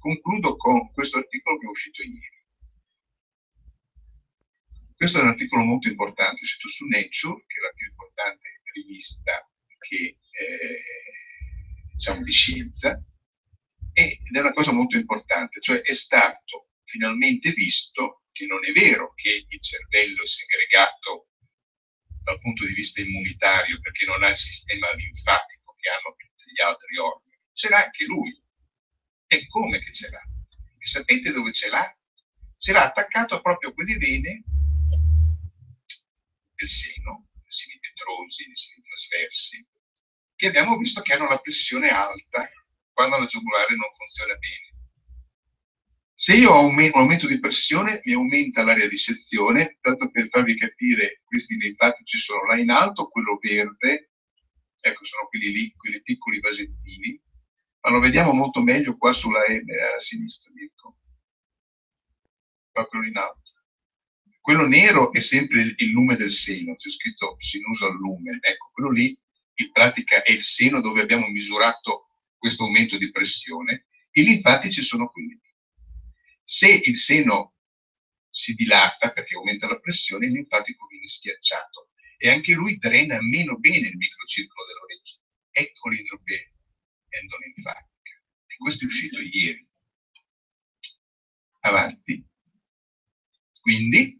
concludo con questo articolo che è uscito ieri. Questo è un articolo molto importante, uscito su Nature, che è la più importante rivista che, eh, diciamo di scienza, ed è una cosa molto importante, cioè è stato finalmente visto che non è vero che il cervello è segregato dal punto di vista immunitario perché non ha il sistema linfatico che hanno tutti gli altri organi, ce l'ha anche lui. E come che ce l'ha? E sapete dove ce l'ha? Ce l'ha attaccato proprio a quelle vene del seno, seni petrosi, i seni trasversi, che abbiamo visto che hanno la pressione alta quando la giugulare non funziona bene. Se io ho un aumento di pressione, mi aumenta l'area di sezione, tanto per farvi capire, questi linfatici sono là in alto, quello verde, ecco, sono quelli lì, quelli piccoli lo vediamo molto meglio qua sulla M a sinistra, Mirko. Proprio in alto. Quello nero è sempre il, il lume del seno, c'è scritto sinuso al lume, ecco, quello lì in pratica è il seno dove abbiamo misurato questo aumento di pressione, i linfatici sono quelli. Se il seno si dilata perché aumenta la pressione, linfatico viene schiacciato e anche lui drena meno bene il microcircolo dell'orecchio questo è uscito ieri. Avanti. Quindi